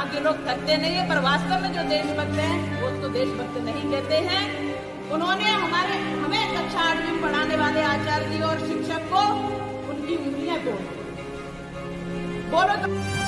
वहाँ के लोग थकते नहीं है, पर वास्तव में जो देशभक्त हैं, वो उसको देशभक्त नहीं कहते हैं। उन्होंने हमारे, हमें अच्छा कक्षा आठवीं में पढ़ाने वाले आचार्य और शिक्षक को उनकी उंगलियाँ तोड़ बोलो तो